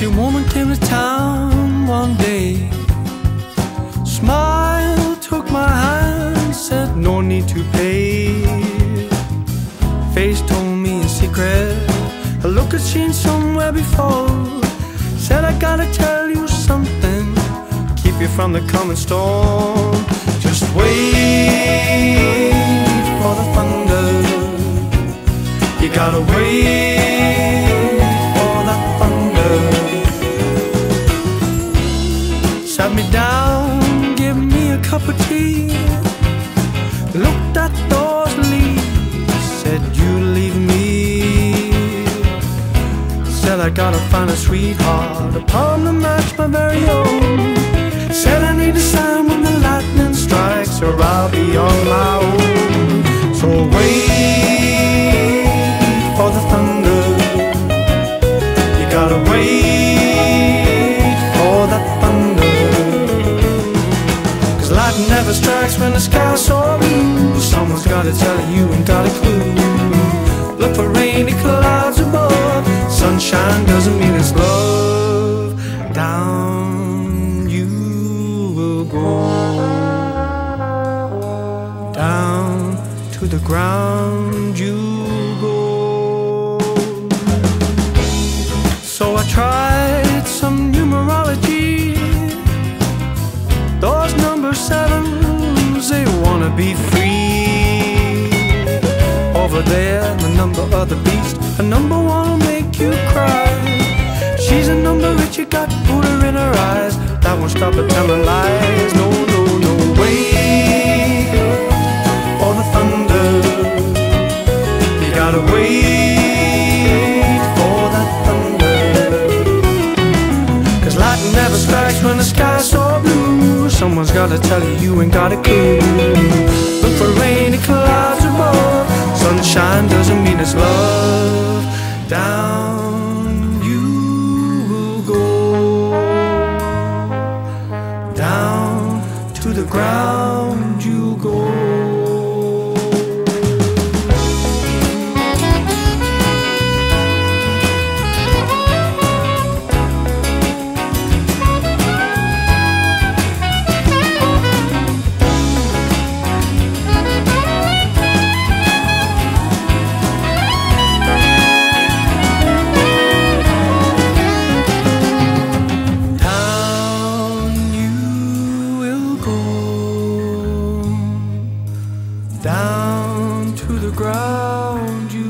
into town one day. Smile took my hand, said no need to pay. Face told me in secret, a look I'd seen somewhere before. Said I gotta tell you something, keep you from the coming storm. Just wait for the thunder. You gotta wait Sat me down, give me a cup of tea. Looked at those leaves, said you leave me. Said I gotta find a sweetheart, a palm to match my very own. Said I need a sign when the lightning strikes, or I'll be on my own. Never strikes when the sky's so blue. Someone's gotta tell you and got a clue. Look for rainy clouds above. Sunshine doesn't mean it's love. Down you will go. Down to the ground you go. So I tried some numerology. Wanna be free. Over there, the number of the beast, a number one will make you cry. She's a number rich, you got Buddha in her eyes. That won't stop her telling lies. No, no, no, wait for the thunder. You gotta wait for that thunder. Cause lightning never strikes when the sky's so. Someone's gotta tell you you ain't got a clue. down to the ground you